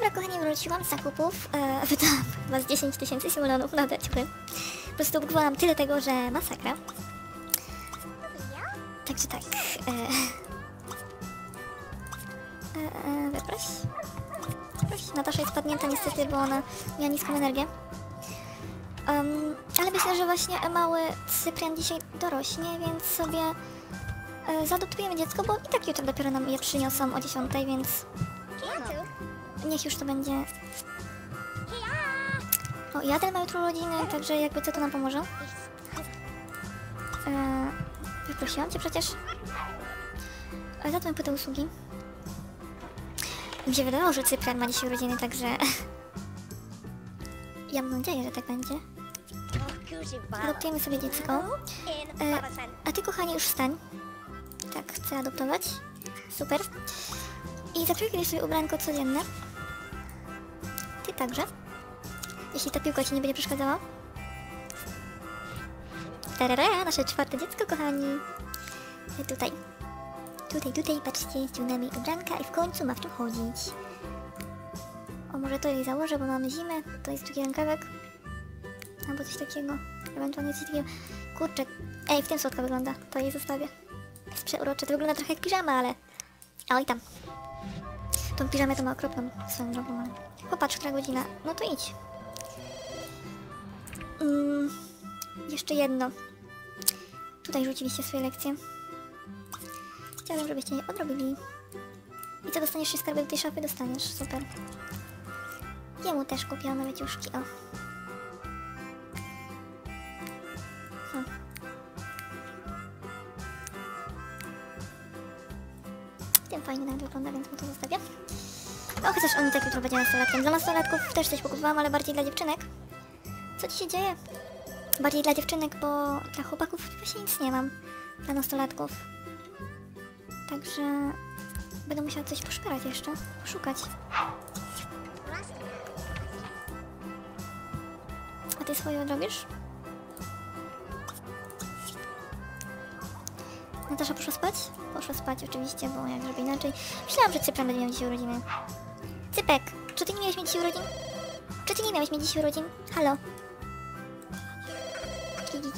Dobra, kochani, wróciłam z zakupów. E, wydałam chyba z 10 tysięcy simulonów na ciuchy. Po prostu upakowałam tyle tego, że masakra. Także tak. E, e, e, wyproś. Wyproś. Natasza jest spadnięta niestety, bo ona miała niską energię. Um, ale myślę, że właśnie mały Cyprian dzisiaj dorośnie, więc sobie e, dziecko, bo i tak jutro dopiero nam je przyniosą o 10, więc niech już to będzie... O, i Adel ma jutro urodziny, także jakby co to nam pomoże. E, wyprosiłam cię przecież. Ale za to mi pyta usługi. Mi się wydawało, że Cyprian ma dzisiaj urodziny, także... Ja mam nadzieję, że tak będzie. Adoptujemy sobie dziecko. E, a ty, kochanie, już wstań. Tak, chcę adoptować. Super. I kiedyś sobie ubranko codzienne. Także. Jeśli ta piłka ci nie będzie przeszkadzała. Tarara, nasze czwarte dziecko, kochani. E, tutaj. Tutaj, tutaj, patrzcie, ściągnęmy jej ubranka i w końcu ma w czym chodzić. O, może to jej założę, bo mamy zimę. To jest drugi rękawek. Albo coś takiego. Ewentualnie coś takiego. Kurczę. Ej, w tym słodka wygląda. To jej zostawię. Jest przeurocze. To wygląda trochę jak piżama, ale... Oj tam. Tą piżamę to ma okropną swoją drogą, ale... Popatrz, która godzina. No to idź. Mm, jeszcze jedno. Tutaj rzuciliście swoje lekcje. Chciałabym, żebyście je odrobili. I co, dostaniesz się skarby do tej szafy? Dostaniesz, super. Jemu też kupiłam nowe o. fajnie nawet wygląda, więc mu to zostawię. O, chociaż on i tak jutro będzie nastolatkiem. Dla nastolatków też coś pokupowałam, ale bardziej dla dziewczynek. Co ci się dzieje? Bardziej dla dziewczynek, bo dla chłopaków właśnie nic nie mam. Dla nastolatków. Także będę musiała coś poszperać jeszcze. Poszukać. A ty swoje odrobisz? Natasza poszła spać? Poszła spać oczywiście, bo jak żeby inaczej. Myślałam, że Cyprian będzie miał dzisiaj urodziny. Cypek, czy ty nie miałeś mieć dzisiaj urodzin? Czy ty nie miałeś mieć dzisiaj urodzin? Halo?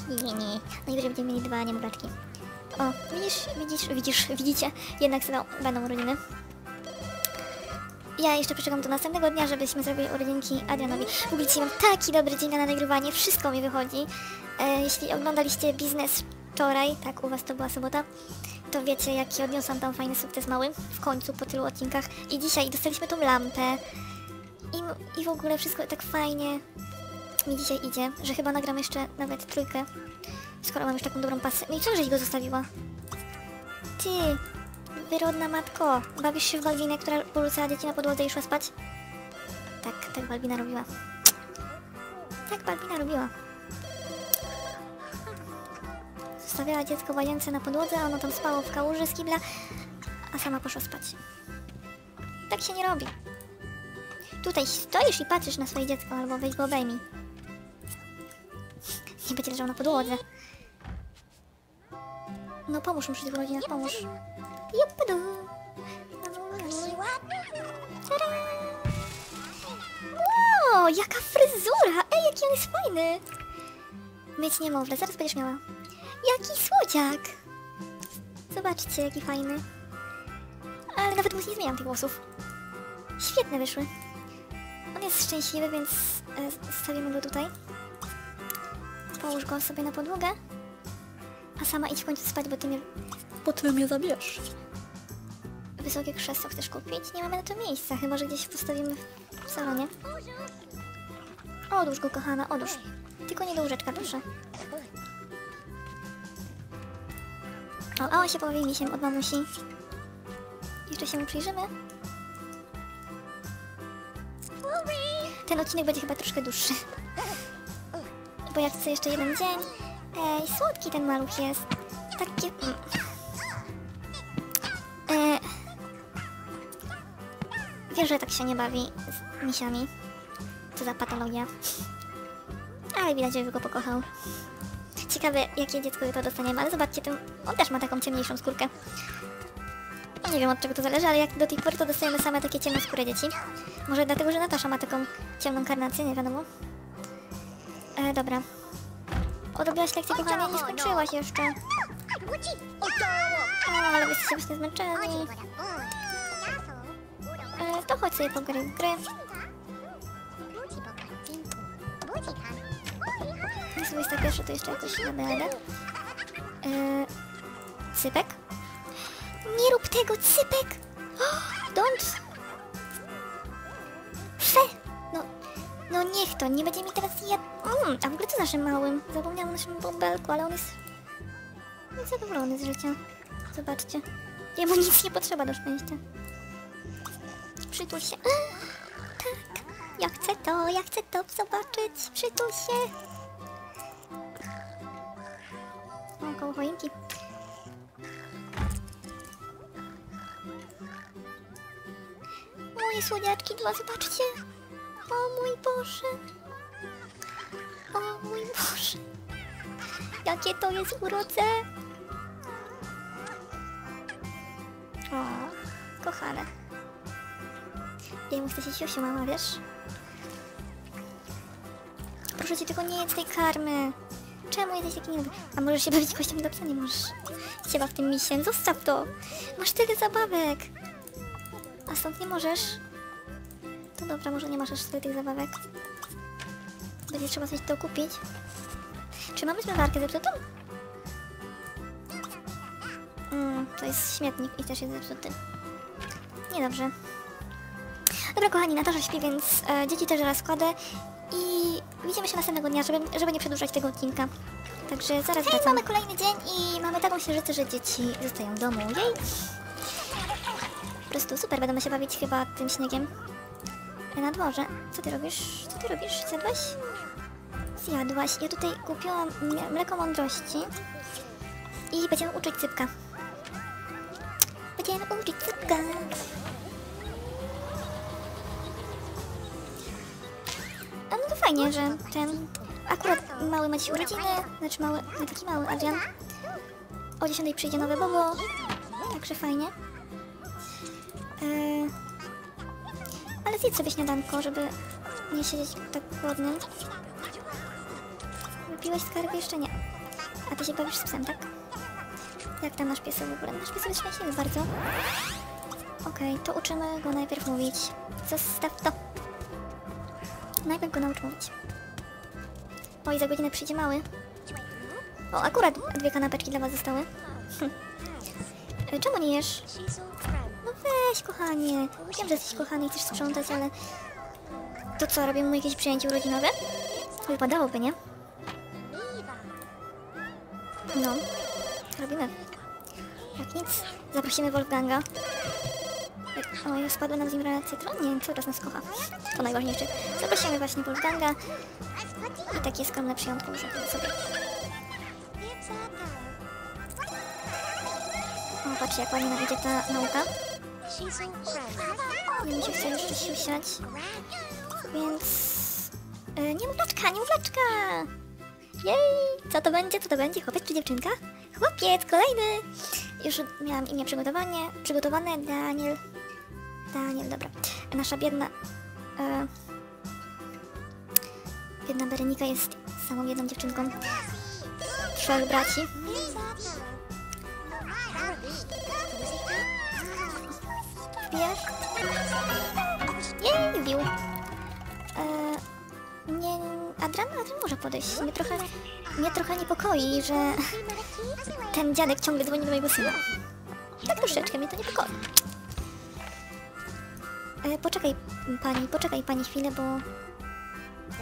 Nie, nie. Najwyżej będziemy mieli dwa niemowlaczki. O, widzisz, widzisz, widzisz, widzicie, jednak sobie będą urodziny. Ja jeszcze przeczekam do następnego dnia, żebyśmy zrobili urodzinki Adrianowi. W ogóle mam taki dobry dzień na nagrywanie, wszystko mi wychodzi. E, jeśli oglądaliście biznes wczoraj, tak, u was to była sobota, to wiecie, jaki odniosłam tam fajny sukces mały w końcu po tylu odcinkach. I dzisiaj dostaliśmy tą lampę. I, I w ogóle wszystko tak fajnie mi dzisiaj idzie, że chyba nagram jeszcze nawet trójkę, skoro mam już taką dobrą pasę. No i co, żeś go zostawiła? Ty, wyrodna matko, bawisz się w Balbinę, która porzucała dzieci na podłodze i szła spać? Tak, tak Balbina robiła. Tak Balbina robiła. Zostawiała dziecko w łazience na podłodze, a ono tam spało w kałuży z kibla, a sama poszła spać. Tak się nie robi. Tutaj stoisz i patrzysz na swoje dziecko, albo weź go obejmij. Nie będzie leżał na podłodze. No pomóż mu przy tych urodzinach, pomóż. Juppadu. Tada! Wow, jaka fryzura! Ej, jaki on jest fajny! Mieć niemowlę, zaraz będziesz miała. Jaki słodziak! Zobaczcie, jaki fajny. Ale nawet mu nie zmieniam tych włosów. Świetne wyszły. On jest szczęśliwy, więc e, stawimy go tutaj. Połóż go sobie na podłogę. A sama idź w końcu spać, bo ty mnie... Bo ty mnie zabierz. Wysokie krzesło chcesz kupić? Nie mamy na to miejsca, chyba że gdzieś postawimy w salonie. Odłóż go, kochana, odłóż. Tylko nie do łóżeczka, proszę. O, a on się pobawi misiem od mamusi. Jeszcze się mu przyjrzymy. Ten odcinek będzie chyba troszkę dłuższy. Bo ja chcę jeszcze jeden dzień. Ej, słodki ten maluch jest. Takie... E... Wiem, że tak się nie bawi z misiami. Co za patologia. Ale widać, że go pokochał. Ciekawe, jakie dziecko jutro dostaniemy, ale zobaczcie, ten, on też ma taką ciemniejszą skórkę. Nie wiem od czego to zależy, ale jak do tej pory to dostajemy same takie ciemnoskóre dzieci. Może dlatego, że Natasza ma taką ciemną karnację, nie wiadomo. E, dobra. Odrobiłaś lekcję, kochanie? Nie skończyłaś jeszcze. O, ale jesteście właśnie zmęczeni. E, to chodź sobie pograj w gry. Jest ta pierwsza, to jeszcze jakoś damy radę. E, cypek? Nie rób tego, cypek! Oh, don't! Prze! No, no niech to, nie będzie mi teraz jad... Mm, a w ogóle co naszym małym? Zapomniałam o naszym bąbelku, ale on jest... jest zadowolony z życia. Zobaczcie. Jemu nic nie potrzeba do szczęścia. Przytul się. Tak, ja chcę to, ja chcę to zobaczyć. Przytul się. Koło choinki. Moje słodziaczki dwa, zobaczcie. O mój Boże. O mój Boże. Jakie to jest urodze. O, kochane. Jemu chce się siusiu, mama, wiesz? Proszę cię, tylko nie jedz tej karmy. Czemu jesteś taki niedobry? A możesz się bawić kością do psa? Nie możesz. Się baw tym misiem. Zostaw to. Masz tyle zabawek. A stąd nie możesz? To dobra, może nie masz aż tyle tych zabawek. Będzie trzeba coś to kupić. Czy mamy zmywarkę zepsutą? Mm, to jest śmietnik i też jest zepsuty. Niedobrze. Dobra, kochani, Natasza śpi, więc e, dzieci też zaraz kładę i widzimy się następnego dnia, żeby, żeby nie przedłużać tego odcinka. Także zaraz Hej, mamy kolejny dzień i mamy taką księżycę, że dzieci zostają w domu. Jej! Po prostu super, będziemy się bawić chyba tym śniegiem na dworze. Co ty robisz? Co ty robisz? Zjadłaś? Zjadłaś. Ja tutaj kupiłam mle- mleko mądrości i będziemy uczyć cypka. Będziemy uczyć cypka. Fajnie, że ten akurat mały ma dziś urodziny, znaczy mały, no taki mały Adrian. O 10 przyjdzie nowe Bobo, także fajnie. Yy, ale zjedz sobie śniadanko, żeby nie siedzieć tak głodnym. Wypiłeś skarb? Jeszcze nie. A ty się bawisz z psem, tak? Jak tam nasz piesek w ogóle? Nasz piesek jest szczęśliwy bardzo. Okej, to uczymy go najpierw mówić. Zostaw to. Najpierw go naucz mówić. Oj, za godzinę przyjdzie mały. O, akurat dwie kanapeczki dla was zostały. Czemu nie jesz? No weź, kochanie. Wiem, że jesteś kochany i chcesz sprzątać, ale... To co, robimy mu jakieś przyjęcie urodzinowe? Wypadałoby, nie? No, robimy. Jak nic, zaprosimy Wolfganga. O, ja spadła nam z nim relacja. To nie cały czas nas kocha. To najważniejsze. Zaprosimy właśnie Wolfganga. I takie skromne przyjątko zrobimy sobie. O, patrzcie, jak ładnie nam idzie ta nauka. Nie mi się chce już siusiać. Więc... E, nie mówlaczka, nie mówlaczka! Jej! Co to będzie, co to będzie? Chłopiec czy dziewczynka? Chłopiec, kolejny! Już miałam imię przygotowanie, przygotowane. Daniel... Daniel, dobra. Nasza biedna... E, biedna Berenika jest samą jedną dziewczynką. Trzech braci. Wbijasz? Jej, wbił. E, nie, Adrian, Adrian może podejść. Mnie trochę, mnie trochę niepokoi, że ten dziadek ciągle dzwoni do mojego syna. Tak troszeczkę mnie to niepokoi. E, poczekaj pani, poczekaj pani chwilę, bo...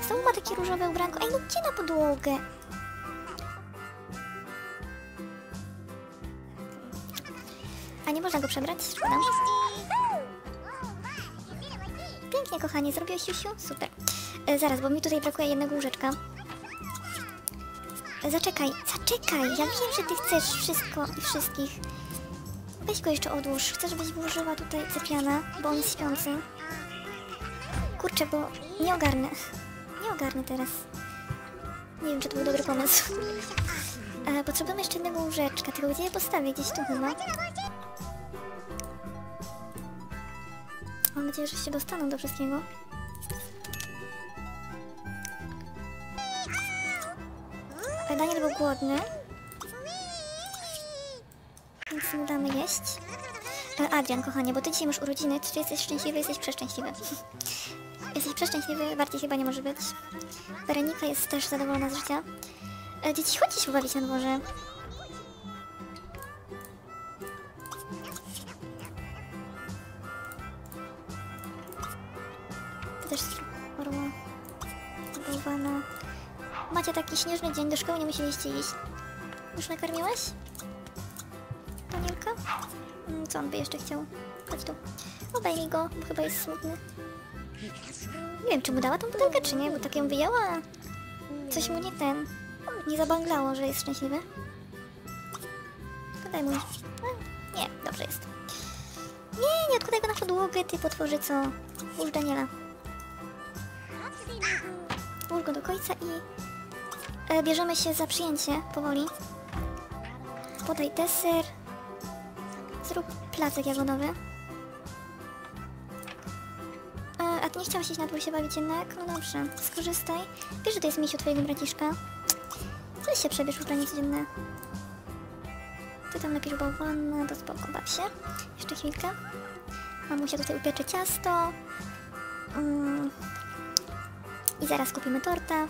Znowu ma takie różowe ubranko. Ej, no gdzie na podłogę? A nie można go przebrać? Szkoda. Pięknie, kochanie. Zrobiłeś siusiu? Super. E, zaraz, bo mi tutaj brakuje jednego łóżeczka. E, zaczekaj, zaczekaj. Ja wiem, że ty chcesz wszystko i wszystkich. Weź go jeszcze odłóż. Chcę, żebyś włożyła tutaj Cypriana, bo on jest śpiący. Kurczę, bo nie ogarnę. Nie ogarnę teraz. Nie wiem, czy to był dobry pomysł. E, potrzebujemy jeszcze jednego łóżeczka. Tylko gdzie je postawię? Gdzieś tu chyba. Mam nadzieję, że się dostaną do wszystkiego. Daniel był głodny. Więc mu damy jeść. E, Adrian, kochanie, bo ty dzisiaj masz urodziny, czy jesteś szczęśliwy, jesteś przeszczęśliwy. jesteś przeszczęśliwy, bardziej chyba nie może być. Weronika jest też zadowolona z życia. E, Dzieci, chodźcie się pobawić na dworze. To też. Macie taki śnieżny dzień, do szkoły nie musieliście iść. Już nakarmiłeś? Danielka? Mm, Co on by jeszcze chciał? Chodź tu. Obejmij go, bo chyba jest smutny. Nie wiem, czy mu dała tą butelkę, czy nie, bo tak ją wyjęła. Coś mu nie ten... Nie zabanglało, że jest szczęśliwy. Podaj mu. A, Nie, dobrze jest. Nie, nie odkładaj go na podłogę, ty potworzyco. Łóż Daniela. Łóż go do końca i... E, bierzemy się za przyjęcie powoli. Podaj deser. Zrób placek jagodowy. E, a ty nie chciałaś iść na dwór się bawić jednak? No dobrze, skorzystaj. Wiesz, że to jest misiu twojego braciszka. Weź się przebierz ubranie codzienne. Ty tam napisz bałwana, to spoko, baw się. Jeszcze chwilkę. Mamusia tutaj upiecze ciasto. Mm. I zaraz kupimy torta.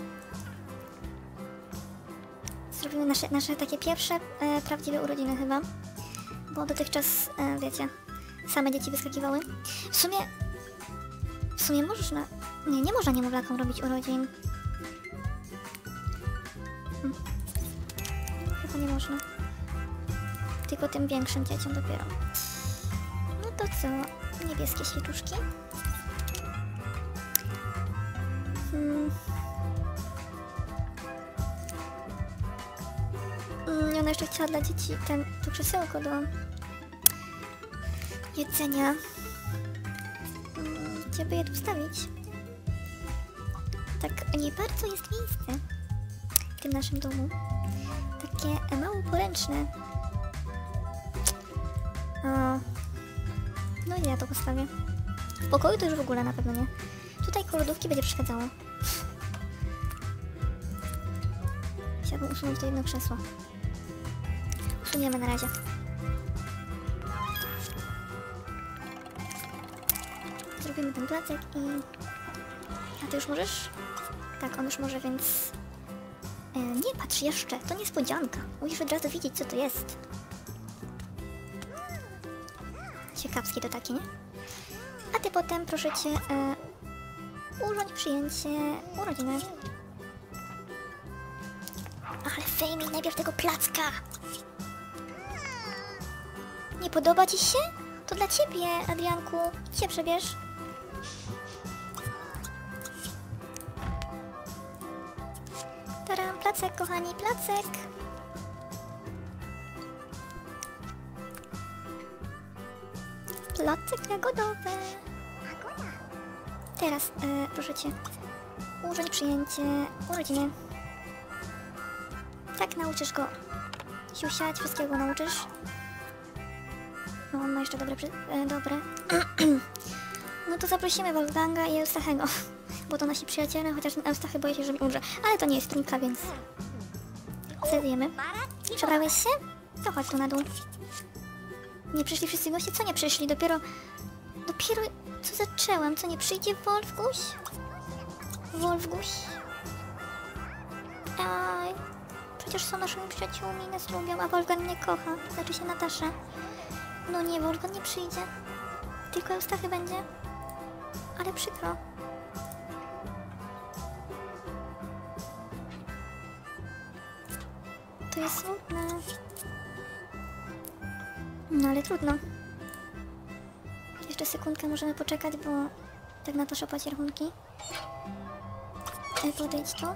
Zrobimy nasze, nasze takie pierwsze e, prawdziwe urodziny chyba. Bo dotychczas, e, wiecie, same dzieci wyskakiwały. W sumie... W sumie można... Nie, nie można niemowlakom robić urodzin. Chyba nie można. Tylko tym większym dzieciom dopiero. No to co? Niebieskie świeczuszki. Hmm. Jeszcze chciała dla dzieci ten, to krzesełko do jedzenia. Mm, Gdzie by je tu wstawić? Tak nie bardzo jest miejsce w tym naszym domu. Takie e, mało poręczne. O. No i ja to postawię. W pokoju to już w ogóle na pewno nie. Tutaj koło lodówki będzie przeszkadzało. Chciałabym usunąć to jedno krzesło. Usuniemy na razie. Zrobimy ten placek i... A ty już możesz? Tak, on już może, więc... E, nie patrz jeszcze, to niespodzianka. Musisz od razu wiedzieć, co to jest. Ciekawskie to takie, nie? A ty potem, proszę cię, e, urządź przyjęcie urodziny. Ale fejmij najpierw tego placka! Nie podoba ci się? To dla ciebie, Adrianku. Idź się przebierz. Taram, placek, kochani, placek. Placek jagodowy. Teraz, e, proszę cię, urządź przyjęcie urodziny. Tak nauczysz go siusiać, wszystkiego nauczysz. No, on ma jeszcze dobre, e, dobre. no to zaprosimy Wolfganga i Eustachego, bo to nasi przyjaciele, chociaż Eustachy boi się, że mi umrze. Ale to nie jest trójka, więc zjadujemy. Przebrałeś się? To chodź tu na dół. Nie przyszli wszyscy goście? Co nie przyszli? Dopiero... Dopiero co zaczęłam? Co nie przyjdzie Wolfguś? Wolfguś? Aj, przecież są naszymi przyjaciółmi nas lubią, a Wolfgang mnie kocha. Znaczy się Natasza. No nie, Wolfgang nie przyjdzie. Tylko Eustachy będzie. Ale przykro. To jest smutne. No ale trudno. Jeszcze sekundkę możemy poczekać, bo tak na to szopać rachunki. E, Podejdź tu.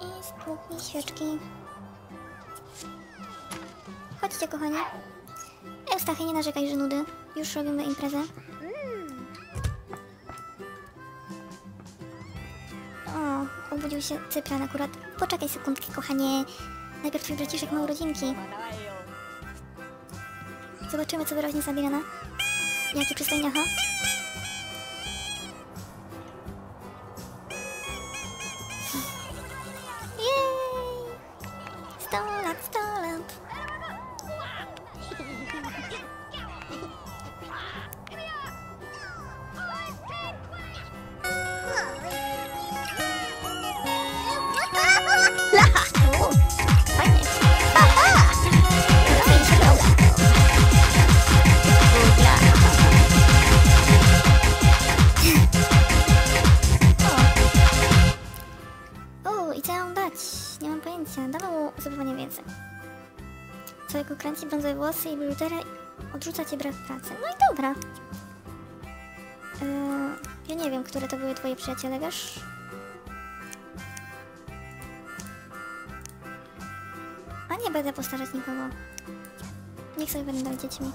I spłuknij świeczki. Chodźcie, kochani. Eustachy, nie narzekaj, że nudy. Już robimy imprezę. O, obudził się Cypran akurat. Poczekaj sekundkę, kochanie. Najpierw twój braciszek ma urodzinki. Zobaczymy, co wyrośnie z Adriana. Jaki przystojniacha? I odrzuca cię brak pracy. No i dobra. Eee, ja nie wiem, które to były twoje przyjaciele, wiesz? A nie będę postarzać nikogo. Niech sobie będą dziećmi.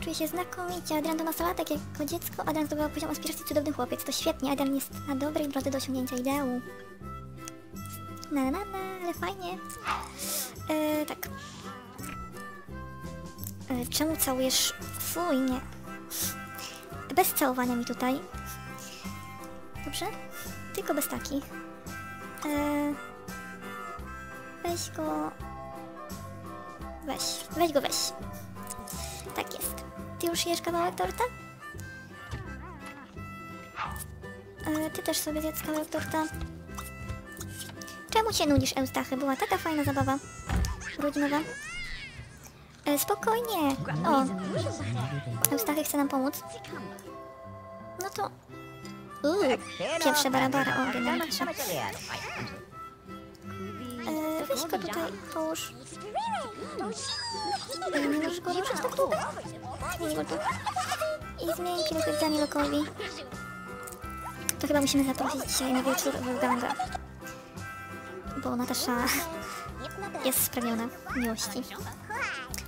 Czuję się znakomicie. Adrian to nastolatek jako dziecko. Adrian zdobyła poziom aspiracji cudowny chłopiec. To świetnie. Adrian jest na dobrej drodze do osiągnięcia ideału. Na na na, ale fajnie. E, tak. Czemu całujesz... Fuj, nie. Bez całowania mi tutaj. Dobrze? Tylko bez taki. E, weź go... Weź. Weź go, weź. Tak jest. Ty już jesz kawałek torta? E, ty też sobie zjedz kawałek torta. Czemu się nudzisz, Eustachy? Była taka fajna zabawa. Urodzinowa. E, spokojnie. O, Eustachy chce nam pomóc. No to... Uuu, pierwsze barabara. O, generacja. E, weź go tutaj, połóż. E, nie możesz go ruszyć tak długo? Go tu. I zmień piłkę Danielokowi. To chyba musimy zaprosić dzisiaj na wieczór w ganga. Bo Natasza jest spragniona miłości.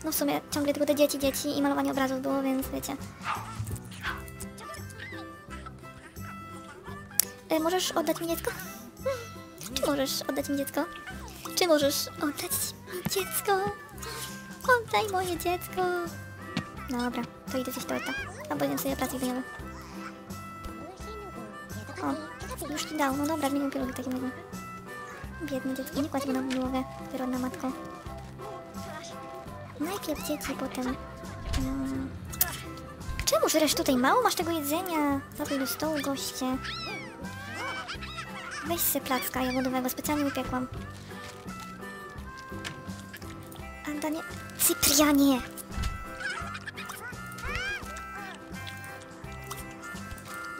No w sumie ciągle tylko te dzieci, dzieci i malowanie obrazów było, więc wiecie. E, możesz oddać mi dziecko? Czy możesz oddać mi dziecko? Czy możesz oddać mi dziecko? Oddaj moje dziecko! Dobra, to idę zjeść torta. Albo idę sobie pracy domowej. O, już ci dał. No dobra, zmienił pieluchy takim razie. Biedne dziecko, nie kładź go na podłogę, wyrodna matko. Najpierw dzieci, potem... Um... Czemu żresz tutaj mało? Masz tego jedzenia? Zabraj do stołu, goście. Weź se placka jagódowego, specjalnie upiekłam. Antanie... Cyprianie!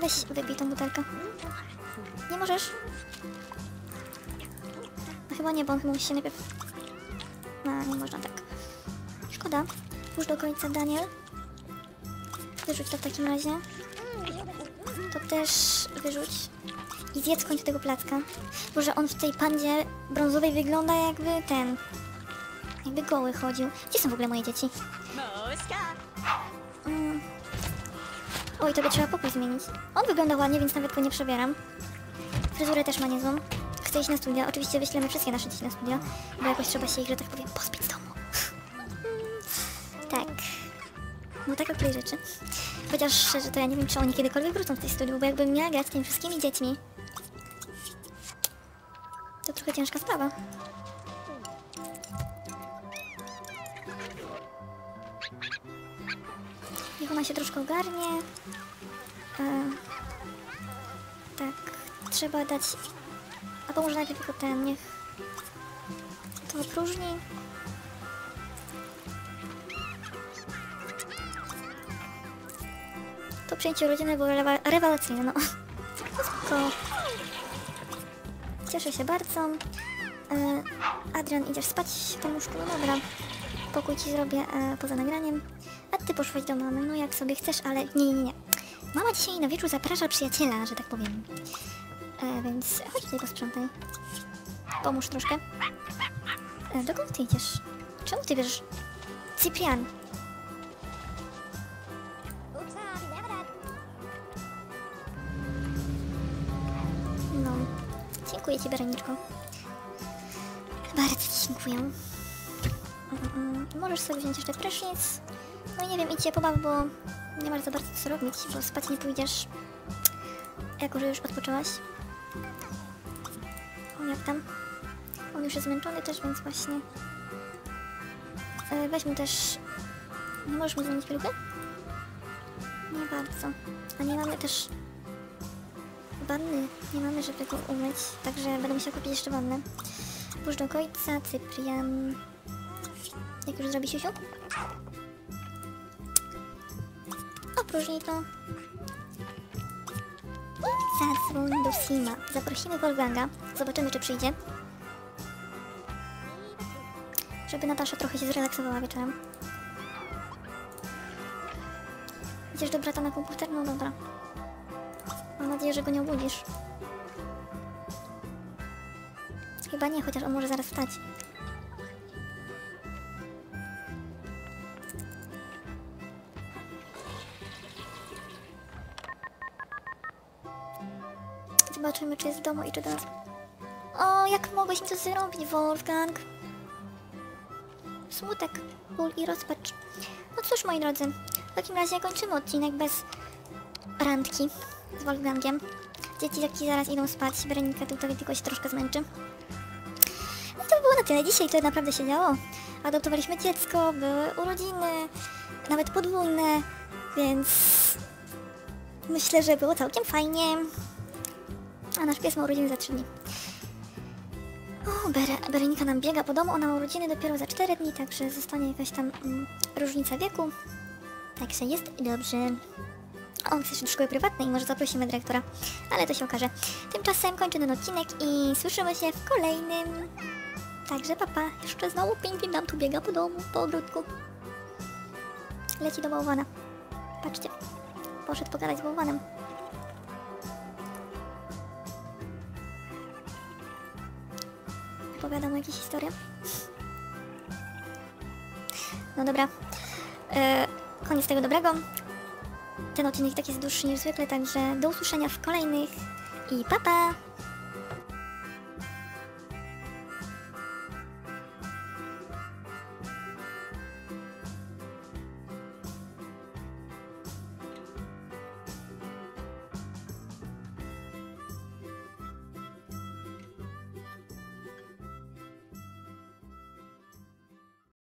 Weź, wypij tą butelkę. Nie możesz? No chyba nie, bo on chyba musi się najpierw... No, nie można tak. Szkoda. Już do końca, Daniel. Wyrzuć to w takim razie. To też wyrzuć. I zjedz końcu tego placka. Może on w tej pandzie brązowej wygląda jakby ten... Jakby goły chodził. Gdzie są w ogóle moje dzieci? Mm. Oj, to by trzeba pokój zmienić. On wygląda ładnie, więc nawet go nie przebieram. Fryzurę też ma niezłą. Chcę iść na studia. Oczywiście wyślemy wszystkie nasze dzieci na studia, bo jakoś trzeba się ich, że tak powiem, pozbyć No tak okej rzeczy. Chociaż szczerze, to ja nie wiem, czy oni kiedykolwiek wrócą z tej studiów, bo jakbym miała grać z tymi wszystkimi dziećmi, to trochę ciężka sprawa. Niech ona się troszkę ogarnie. E, tak, trzeba dać... A to może najpierw tylko ten, niech to opróżni. To przyjęcie urodziny było rewa rewelacyjne, no. Spoko. Cieszę się bardzo. E, Adrian, idziesz spać tym łóżku? No dobra. Pokój ci zrobię e, poza nagraniem. A ty poszłaś do mamy, no jak sobie chcesz, ale nie, nie, nie. Mama dzisiaj na wieczór zaprasza przyjaciela, że tak powiem. E, więc chodź tutaj posprzątaj. Pomóż troszkę. E, dokąd ty idziesz? Czemu ty bierzesz... Cyprian! Dziękuję ci, Bereniczko. Bardzo ci dziękuję. Mm, Możesz sobie wziąć jeszcze prysznic. No i nie wiem, idźcie pobaw, bo nie masz za bardzo co robić, bo spać nie pójdziesz. Jako, że już odpoczęłaś. O, jak tam? On już jest zmęczony też, więc właśnie... E, weźmy też... Nie możesz mi zmienić pieluchy? Nie bardzo. A nie mamy też... Wanny. Nie mamy, żeby go umyć, także będę musiała kupić jeszcze wannę. Burz do końca, Cyprian... Jak już zrobi siusiu? Opróżnij to. Zadzwoń do Sima. Zaprosimy Wolfganga. Zobaczymy, czy przyjdzie. Żeby Natasza trochę się zrelaksowała wieczorem. Idziesz do brata na komputer? No dobra. Mam nadzieję, że go nie obudzisz. Chyba nie, chociaż on może zaraz wstać. Zobaczymy, czy jest w domu i czy teraz... O, jak mogłeś mi to zrobić, Wolfgang? Smutek, ból i rozpacz. No cóż, moi drodzy, w takim razie kończymy odcinek bez randki z Wolfgangiem. Dzieci jak zaraz idą spać, Weronika tutaj tylko się troszkę zmęczy. No to było na tyle dzisiaj, to naprawdę się działo. Adoptowaliśmy dziecko, były urodziny, nawet podwójne, więc myślę, że było całkiem fajnie. A nasz pies ma urodziny za 3 dni. O, Bere, Berenika nam biega po domu, ona ma urodziny dopiero za 4 dni, także zostanie jakaś tam mm, różnica wieku. Także jest dobrze. On chce się do szkoły prywatnej, może zaprosimy dyrektora, ale to się okaże. Tymczasem kończę ten odcinek i słyszymy się w kolejnym. Także papa, jeszcze znowu pingwin nam tu biega po domu, po ogródku. Leci do bałwana. Patrzcie, poszedł pogadać z bałwanem. Opowiadam jakieś historie. No dobra. E, koniec tego dobrego. Ten odcinek tak jest dłuższy niż zwykle, także do usłyszenia w kolejnych i pa pa!